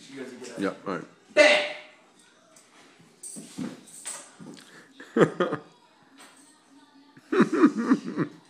She goes to get up. Yep. All right. Bang!